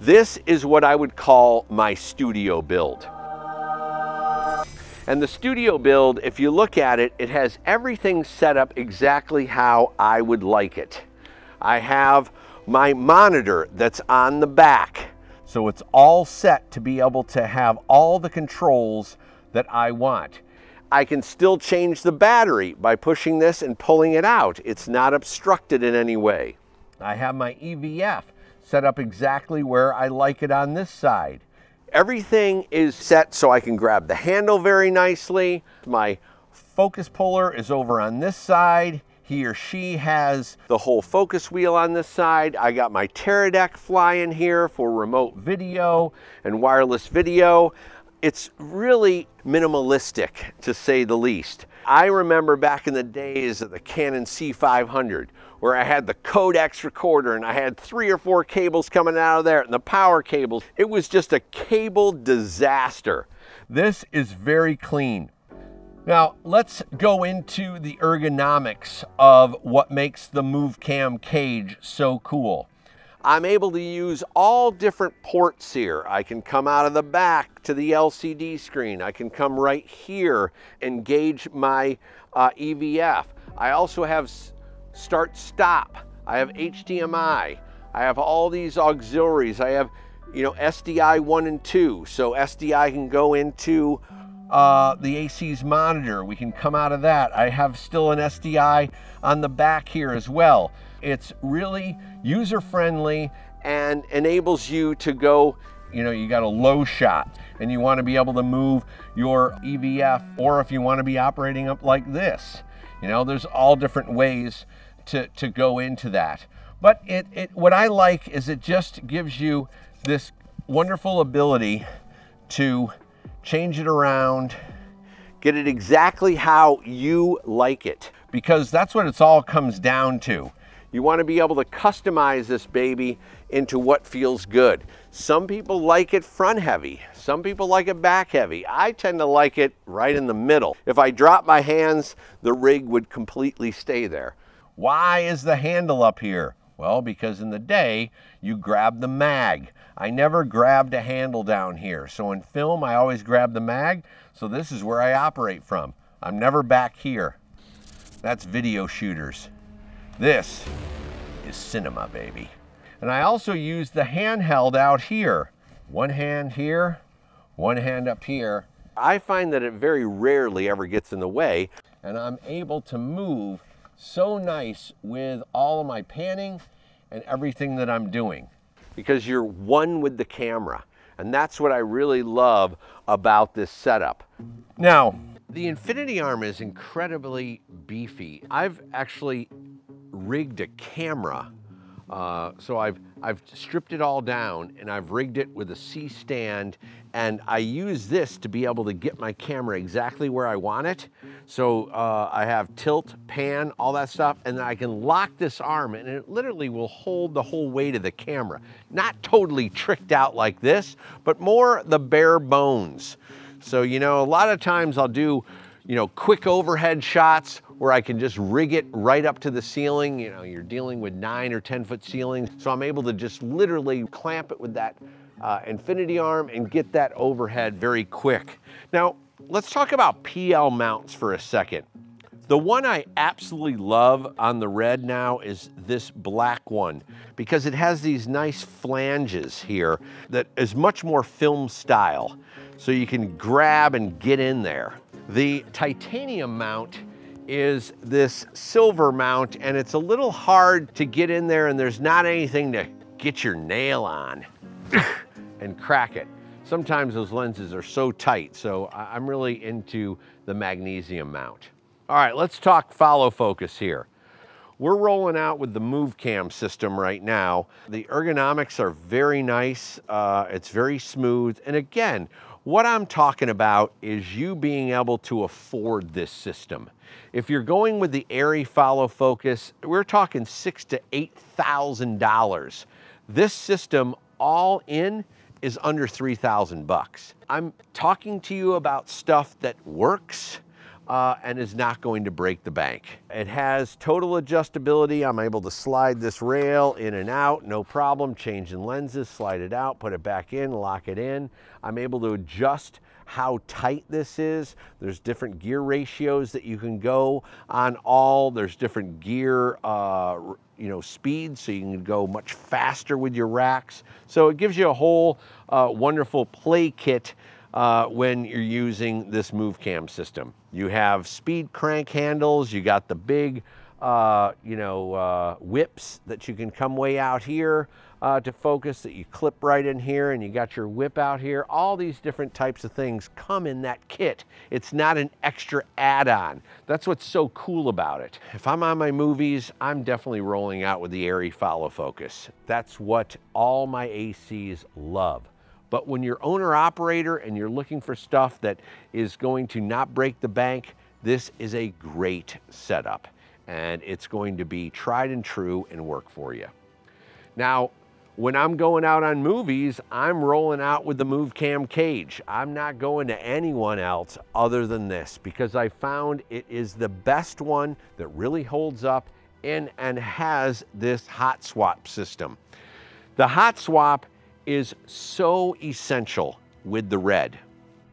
This is what I would call my studio build. And the studio build, if you look at it, it has everything set up exactly how I would like it. I have my monitor that's on the back. So it's all set to be able to have all the controls that I want. I can still change the battery by pushing this and pulling it out. It's not obstructed in any way. I have my EVF set up exactly where I like it on this side. Everything is set so I can grab the handle very nicely. My focus puller is over on this side. He or she has the whole focus wheel on this side. I got my Teradek flying here for remote video and wireless video. It's really minimalistic to say the least. I remember back in the days of the Canon C500 where I had the codex recorder and I had three or four cables coming out of there and the power cables. It was just a cable disaster. This is very clean. Now, let's go into the ergonomics of what makes the Movcam cage so cool. I'm able to use all different ports here. I can come out of the back to the LCD screen. I can come right here and gauge my uh, EVF. I also have start stop. I have HDMI. I have all these auxiliaries. I have, you know, SDI 1 and 2. So SDI can go into uh, the AC's monitor. We can come out of that. I have still an SDI on the back here as well. It's really user friendly and enables you to go, you know, you got a low shot and you want to be able to move your EVF or if you want to be operating up like this. You know, there's all different ways to, to go into that. But it, it, what I like is it just gives you this wonderful ability to change it around, get it exactly how you like it. Because that's what it's all comes down to. You want to be able to customize this baby into what feels good. Some people like it front heavy. Some people like it back heavy. I tend to like it right in the middle. If I drop my hands, the rig would completely stay there. Why is the handle up here? Well, because in the day, you grab the mag. I never grabbed a handle down here. So in film, I always grab the mag. So this is where I operate from. I'm never back here. That's video shooters. This is cinema, baby. And I also use the handheld out here. One hand here, one hand up here. I find that it very rarely ever gets in the way and I'm able to move so nice with all of my panning and everything that I'm doing because you're one with the camera. And that's what I really love about this setup. Now, the Infinity Arm is incredibly beefy. I've actually rigged a camera uh, so I've, I've stripped it all down and I've rigged it with a C-stand and I use this to be able to get my camera exactly where I want it. So uh, I have tilt, pan, all that stuff, and I can lock this arm and it literally will hold the whole weight of the camera. Not totally tricked out like this, but more the bare bones. So, you know, a lot of times I'll do, you know, quick overhead shots where I can just rig it right up to the ceiling. You know, you're dealing with nine or 10 foot ceilings. So I'm able to just literally clamp it with that uh, infinity arm and get that overhead very quick. Now, let's talk about PL mounts for a second. The one I absolutely love on the red now is this black one because it has these nice flanges here that is much more film style. So you can grab and get in there. The titanium mount is this silver mount and it's a little hard to get in there and there's not anything to get your nail on and crack it. Sometimes those lenses are so tight, so I'm really into the magnesium mount. All right, let's talk follow focus here. We're rolling out with the Movcam system right now. The ergonomics are very nice. Uh, it's very smooth. And again, what I'm talking about is you being able to afford this system. If you're going with the ARRI follow focus, we're talking six to eight thousand dollars. This system all in is under 3,000 bucks. I'm talking to you about stuff that works. Uh, and is not going to break the bank. It has total adjustability. I'm able to slide this rail in and out, no problem. Changing lenses, slide it out, put it back in, lock it in. I'm able to adjust how tight this is. There's different gear ratios that you can go on all. There's different gear uh, you know, speeds, so you can go much faster with your racks. So it gives you a whole uh, wonderful play kit uh, when you're using this Movcam system. You have speed crank handles, you got the big, uh, you know, uh, whips that you can come way out here uh, to focus that you clip right in here and you got your whip out here. All these different types of things come in that kit. It's not an extra add-on. That's what's so cool about it. If I'm on my movies, I'm definitely rolling out with the ARRI follow focus. That's what all my ACs love. But when you're owner operator and you're looking for stuff that is going to not break the bank, this is a great setup and it's going to be tried and true and work for you. Now, when I'm going out on movies, I'm rolling out with the Movcam cage. I'm not going to anyone else other than this because I found it is the best one that really holds up and, and has this hot swap system. The hot swap is so essential with the red.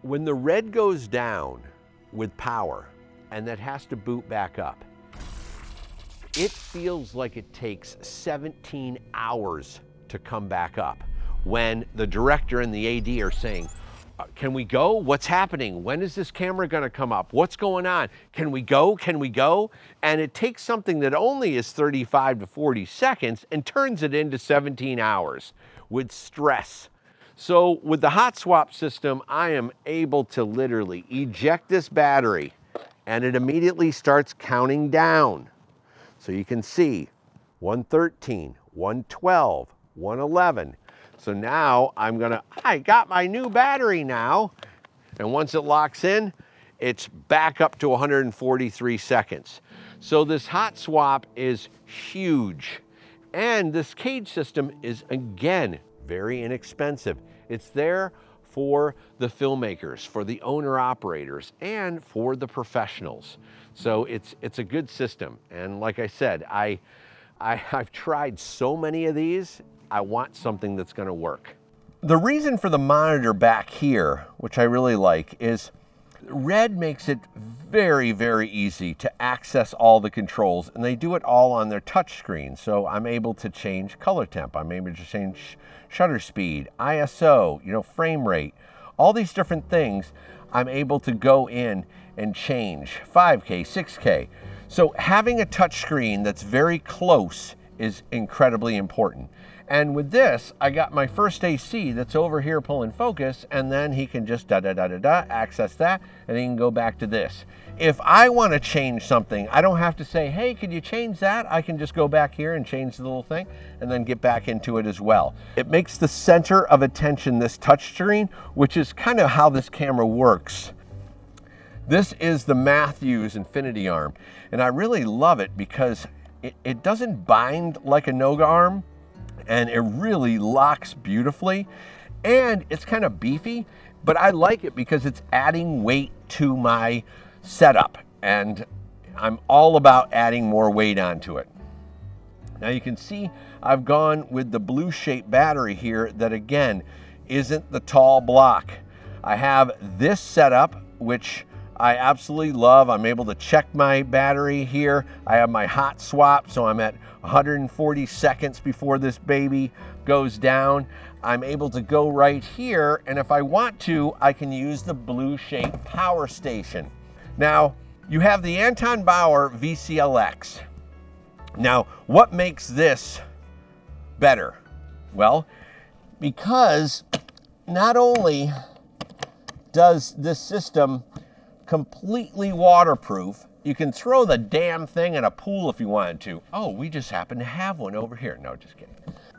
When the red goes down with power and that has to boot back up, it feels like it takes 17 hours to come back up when the director and the AD are saying, uh, can we go? What's happening? When is this camera going to come up? What's going on? Can we go? Can we go? And it takes something that only is 35 to 40 seconds and turns it into 17 hours with stress. So with the hot swap system, I am able to literally eject this battery and it immediately starts counting down. So you can see 113, 112, 111. So now I'm gonna, I got my new battery now. And once it locks in, it's back up to 143 seconds. So this hot swap is huge. And this cage system is, again, very inexpensive. It's there for the filmmakers, for the owner operators, and for the professionals. So it's, it's a good system. And like I said, I, I, I've tried so many of these, I want something that's gonna work. The reason for the monitor back here, which I really like, is Red makes it very, very easy to access all the controls and they do it all on their touch screen. So I'm able to change color temp, I'm able to change shutter speed, ISO, you know, frame rate, all these different things I'm able to go in and change 5K, 6K. So having a touch screen that's very close is incredibly important. And with this, I got my first AC that's over here pulling focus, and then he can just da da da da da access that, and he can go back to this. If I want to change something, I don't have to say, hey, could you change that? I can just go back here and change the little thing and then get back into it as well. It makes the center of attention this touchscreen, which is kind of how this camera works. This is the Matthews Infinity Arm, and I really love it because it, it doesn't bind like a Noga arm, and it really locks beautifully. And it's kind of beefy, but I like it because it's adding weight to my setup. And I'm all about adding more weight onto it. Now you can see I've gone with the Blueshape battery here that again isn't the tall block. I have this setup, which I absolutely love. I'm able to check my battery here. I have my hot swap, so I'm at 140 seconds before this baby goes down. I'm able to go right here, and if I want to, I can use the Blueshape power station. Now, you have the Anton Bauer VCLX. Now, what makes this better? Well, because not only does this system completely waterproof. You can throw the damn thing in a pool if you wanted to. Oh, we just happen to have one over here. No, just kidding.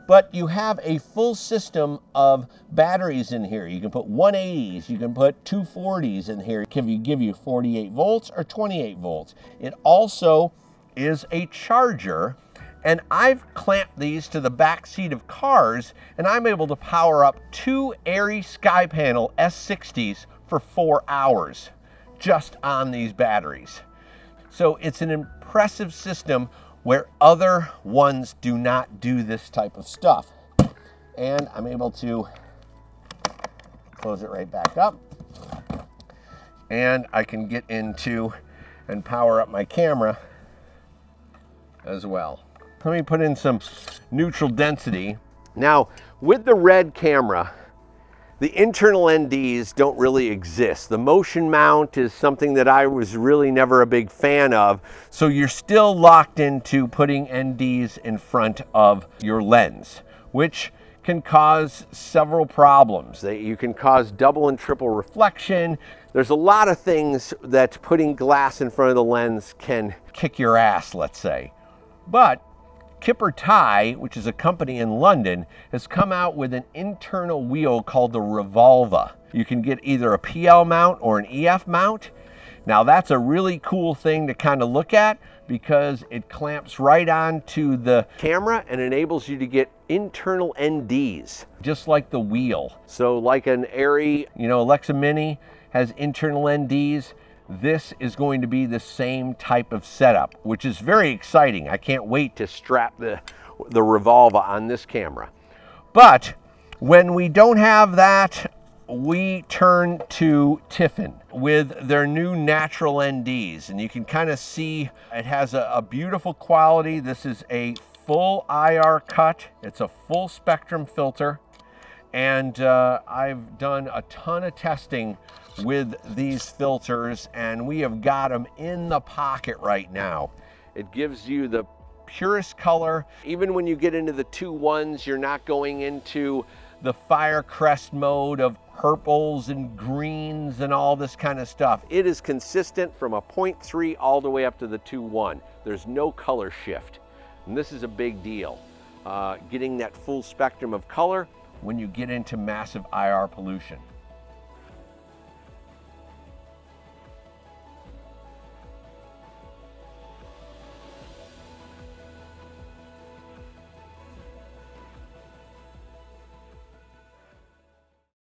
But you have a full system of batteries in here. You can put 180s, you can put 240s in here. Can you give you 48 volts or 28 volts? It also is a charger and I've clamped these to the back seat of cars and I'm able to power up two ARRI SkyPanel S60s for four hours just on these batteries. So it's an impressive system where other ones do not do this type of stuff. And I'm able to close it right back up. And I can get into and power up my camera as well. Let me put in some neutral density. Now, with the red camera, the internal NDs don't really exist. The motion mount is something that I was really never a big fan of. So you're still locked into putting NDs in front of your lens, which can cause several problems. You can cause double and triple reflection. There's a lot of things that putting glass in front of the lens can kick your ass, let's say. But Kippertie, which is a company in London, has come out with an internal wheel called the Revolva. You can get either a PL mount or an EF mount. Now that's a really cool thing to kind of look at because it clamps right onto the camera and enables you to get internal NDs, just like the wheel. So like an Arri, you know, Alexa Mini has internal NDs. This is going to be the same type of setup, which is very exciting. I can't wait to strap the, the Revolva on this camera. But when we don't have that, we turn to Tiffen with their new natural NDs. And you can kind of see it has a, a beautiful quality. This is a full IR cut. It's a full spectrum filter. And uh, I've done a ton of testing with these filters and we have got them in the pocket right now. It gives you the purest color. Even when you get into the two ones, you're not going into the Firecrest mode of purples and greens and all this kind of stuff. It is consistent from a 0.3 all the way up to the 2.1. There's no color shift. And this is a big deal. Uh, getting that full spectrum of color when you get into massive IR pollution.